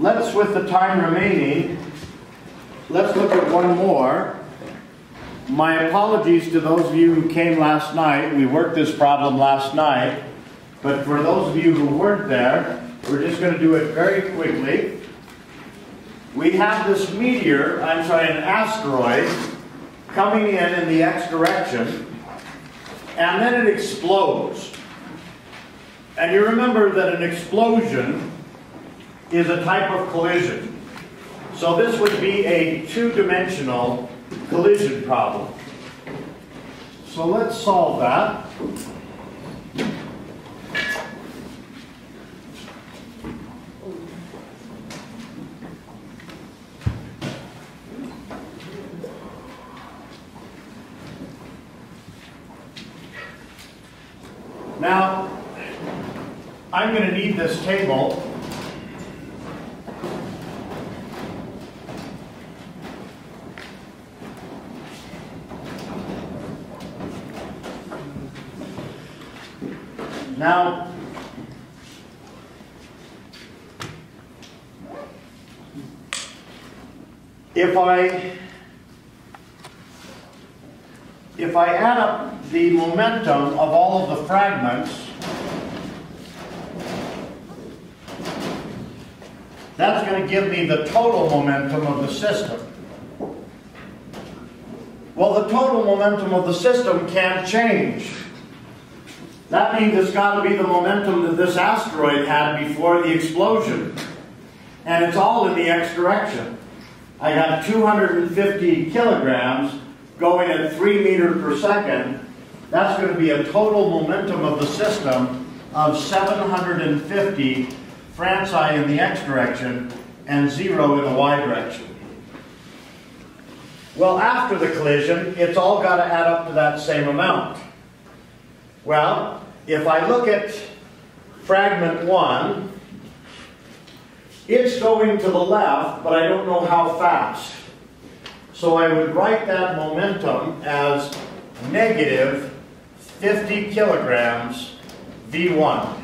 let's, with the time remaining, let's look at one more. My apologies to those of you who came last night. We worked this problem last night. But for those of you who weren't there, we're just going to do it very quickly. We have this meteor, I'm sorry, an asteroid, coming in in the x direction, and then it explodes. And you remember that an explosion is a type of collision. So this would be a two-dimensional collision problem. So let's solve that. Now, I'm going to need this table Now, if I if I add up the momentum of all of the fragments, that's going to give me the total momentum of the system. Well, the total momentum of the system can't change. That means it's got to be the momentum that this asteroid had before the explosion. And it's all in the x direction. I got 250 kilograms going at 3 meters per second. That's going to be a total momentum of the system of 750 franci in the x direction and 0 in the y direction. Well, after the collision, it's all got to add up to that same amount. Well, if I look at fragment 1, it's going to the left, but I don't know how fast. So I would write that momentum as negative 50 kilograms V1.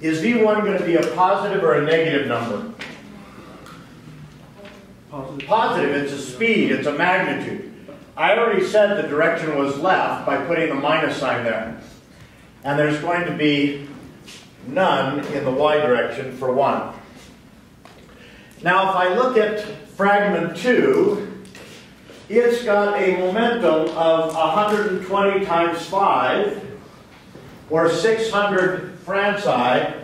Is V1 going to be a positive or a negative number? Positive. Positive, it's a speed, it's a magnitude. I already said the direction was left by putting the minus sign there. And there's going to be none in the y direction for 1. Now if I look at fragment 2, it's got a momentum of 120 times 5, or 600 franci,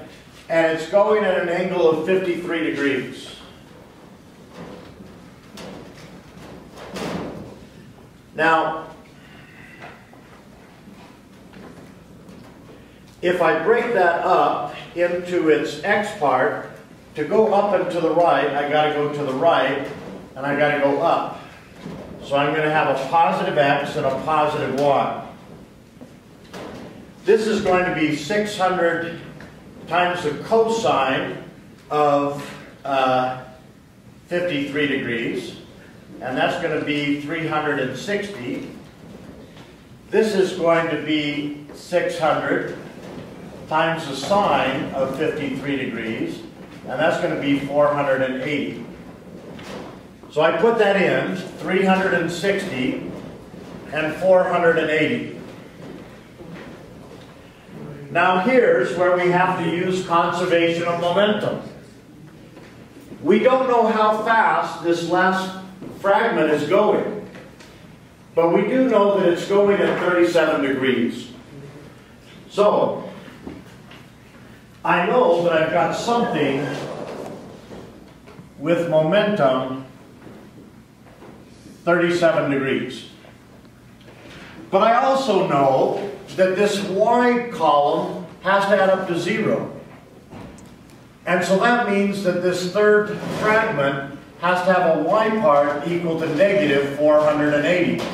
and it's going at an angle of 53 degrees. Now, if I break that up into its x part, to go up and to the right, I got to go to the right, and I got to go up. So I'm going to have a positive x and a positive y. This is going to be 600 times the cosine of uh, 53 degrees and that's going to be 360. This is going to be 600 times the sine of 53 degrees, and that's going to be 480. So I put that in, 360 and 480. Now here's where we have to use conservation of momentum. We don't know how fast this last fragment is going. But we do know that it's going at 37 degrees. So, I know that I've got something with momentum 37 degrees. But I also know that this y column has to add up to zero. And so that means that this third fragment has to have a y part equal to negative 480.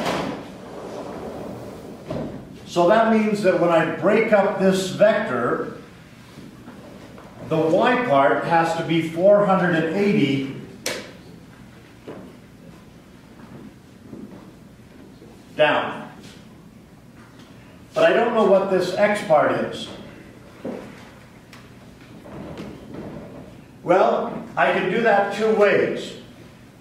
So that means that when I break up this vector, the y part has to be 480 down. But I don't know what this x part is. Well, I can do that two ways.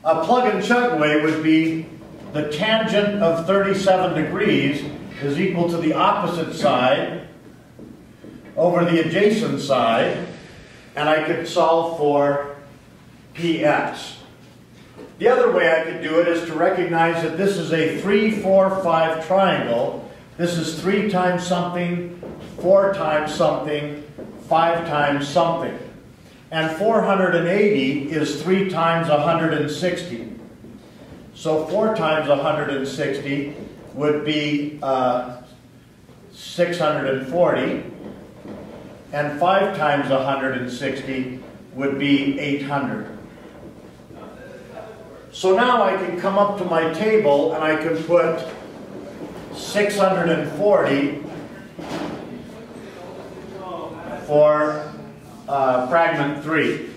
A plug and chug way would be the tangent of 37 degrees is equal to the opposite side over the adjacent side, and I could solve for px. The other way I could do it is to recognize that this is a 3, 4, 5 triangle. This is 3 times something, 4 times something, 5 times something. And 480 is 3 times 160. So 4 times 160 would be uh, 640. And 5 times 160 would be 800. So now I can come up to my table and I can put 640 for uh, fragment 3.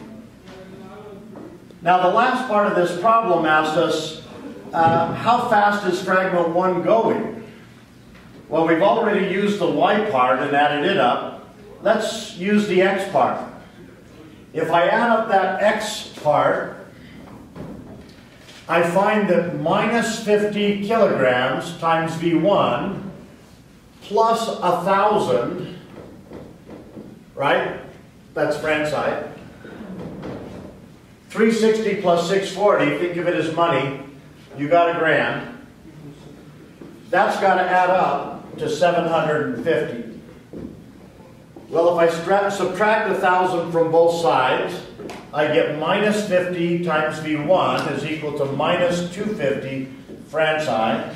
Now the last part of this problem asked us, uh, how fast is fragment 1 going? Well, we've already used the y part and added it up. Let's use the x part. If I add up that x part, I find that minus 50 kilograms times V1 plus a 1,000, right? That's side. 360 plus 640, think of it as money, you got a grand. That's got to add up to 750. Well, if I subtract a 1,000 from both sides, I get minus 50 times V1 is equal to minus 250 Franci,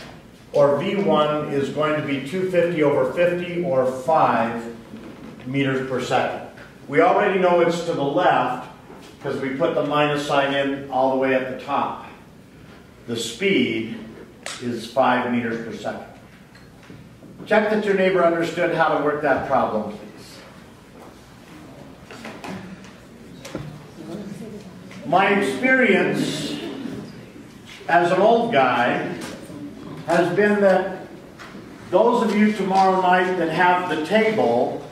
or V1 is going to be 250 over 50, or 5 meters per second. We already know it's to the left, because we put the minus sign in all the way at the top. The speed is 5 meters per second. Check that your neighbor understood how to work that problem, My experience as an old guy has been that those of you tomorrow night that have the table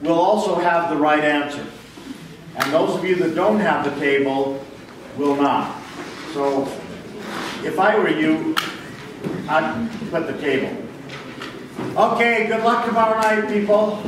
will also have the right answer. And those of you that don't have the table will not. So if I were you, I'd put the table. Okay, good luck tomorrow night, people.